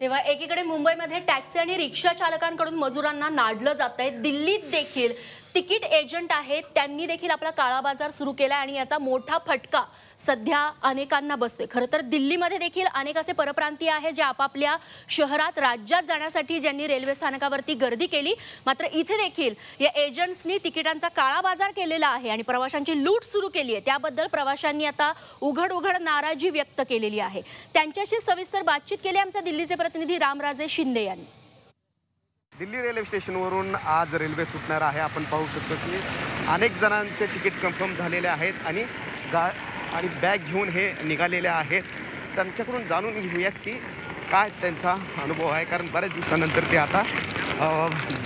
तेव्हा एकीकडे मुंबईमध्ये टॅक्सी आणि रिक्षा चालकांकडून मजुरांना नाडलं जात आहे दिल्लीत देखील तिकीट एजंट आहेत त्यांनी देखील आपला काळा बाजार सुरू केला आणि याचा मोठा फटका सध्या अनेकांना बसतोय. खरं तर दिल्लीमध्ये देखील अनेक असे परप्रांतीय आहेत जे आपापल्या शहरात राज्यात जाण्यासाठी ज्यांनी रेल्वे स्थानकावरती गर्दी केली. मात्र इथे देखील या एजंट्सनी तिकिटांचा काळा बाजार केलेला आहे आणि प्रवाशांची लूट सुरू केली आहे. त्याबद्दल प्रवाशांनी आता उघड उघड नाराजी व्यक्त केलेली आहे. त्यांच्याशी सविस्तर बातचीत केली आमच्या दिल्लीचे प्रतिनिधी रामराजे शिंदे यांनी. दिल्ली रेल्वे स्टेशनवरून आज रेल्वे सुटणार आहे. आपण पाहू शकतो की अनेक जणांचे तिकीट कन्फर्म झालेले आहेत आणि गा आणि बॅग घेऊन हे निघालेले आहेत. त्यांच्याकडून जाणून घेऊयात की काय त्यांचा अनुभव आहे. कारण बऱ्याच दिवसानंतर ते आता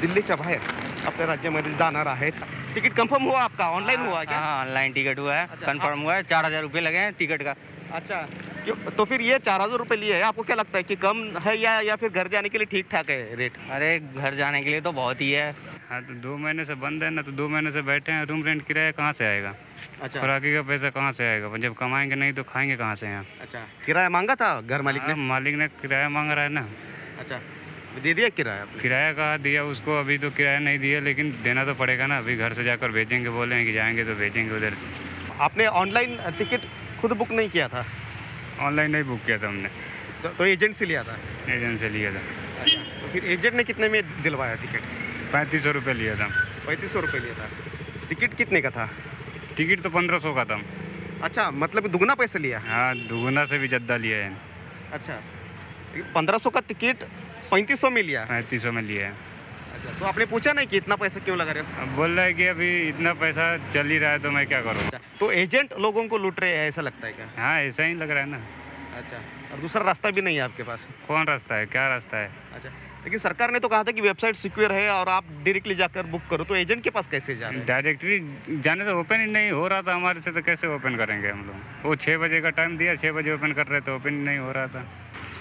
दिल्लीच्या बाहेर आपल्या राज्यामध्ये जाणार आहेत. तिकीट कन्फर्म हुआ आपका? ऑनलाइन हुआ क्या? हाँ ऑनलाइन टिकट हुआ है. कंफर्म हुआ है. चार हजार रुपये लगे हैं टिकट का. अच्छा। क्यों? तो फिर ये चार हज़ार रुपये लिए है। आपको क्या लगता है कि कम है या या फिर घर जाने के लिए ठीक ठाक है रेट अरे घर जाने के लिए तो बहुत ही है। हाँ तो दो महीने से बंद है ना तो दो महीने से बैठे हैं रूम रेंट किराया कहाँ से आएगा? अच्छा। खुराकी का पैसा कहाँ से आएगा? जब कमाएँगे नहीं तो खाएँगे कहाँ से यहाँ? अच्छा। किराया मांगा था घर मालिक ने? हाँ, मालिक ने किराया मांग रहा है ना। अच्छा। दे दिया किराया आपने किराया कहाँ दिया? उसको अभी तो किराया नहीं दिया लेकिन देना तो पड़ेगा ना। अभी घर से जाकर भेजेंगे बोले हैं कि जाएँगे तो भेजेंगे उधर से। आपने ऑनलाइन टिकट खुद बुक नहीं किया था? ऑनलाइन नहीं बुक किया था हमने। तो, तो एजेंट से लिया था? एजेंट से लिया था। अच्छा तो फिर एजेंट ने कितने में दिलवाया टिकट पैंतीस सौ रुपये लिया था। पैंतीस सौ रुपये लिया था। टिकट कितने का था? टिकट तो पंद्रह सौ का था। अच्छा मतलब दुगना पैसे लिया? हाँ दुगुना से भी ज़्यादा लिया है। अच्छा पंद्रह सौ का टिकट पैंतीस सौ में लिया? पैंतीस सौ में लिया है। तो आपने पूछा नहीं कि इतना पैसा क्यों लगा रहे हो? बोल रहा है कि अभी इतना पैसा चल ही रहा है तो मैं क्या करूँ? अच्छा, तो एजेंट लोगों को लूट रहे हैं ऐसा लगता है क्या? हाँ ऐसा ही लग रहा है ना। अच्छा और दूसरा रास्ता भी नहीं है आपके पास? कौन रास्ता है? क्या रास्ता है? अच्छा लेकिन सरकार ने तो कहा था कि वेबसाइट सिक्योर है और आप डायरेक्टली जाकर बुक करो तो एजेंट के पास कैसे जा डायरेक्टली जाने से ओपन ही नहीं हो रहा था हमारे से तो कैसे ओपन करेंगे हम लोग? वो छः बजे का टाइम दिया छः बजे ओपन कर रहे थे ओपन नहीं हो रहा था।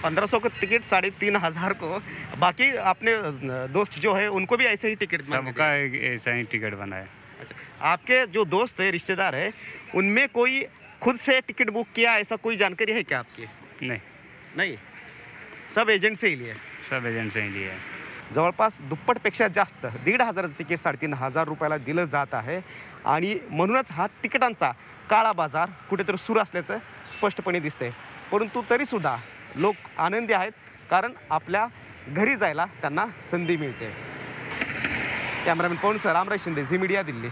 पंद्रह सौ का टिकट साढ़े तीन हज़ार को। बाकी अपने दोस्त जो है उनको भी ऐसे ही टिकट सबका ऐसा ही टिकट बना है। अच्छा आपके जो दोस्त है रिश्तेदार है उनमें कोई खुद से टिकट बुक किया ऐसा कोई जानकारी है क्या आपकी? नहीं। नाही? सब एजंट से ही लिए? सब एजेंट से ही लिया है जवळपास दुप्पटपेक्षा जास्त दीड हजाराचं तिकीट साडेतीन हज़ार रुपयाला दिलं जात आहे. आणि म्हणूनच हा तिकिटांचा काळा बाज़ार कुठेतरी सुरू असल्याचं स्पष्टपणे दिसतंय. परंतु तरीसुद्धा लोक आनंदी आहेत कारण आपल्या घरी जायला त्यांना संधी मिळते. Cameraman Pawan sir Ramraj Shinde Zee media Delhi.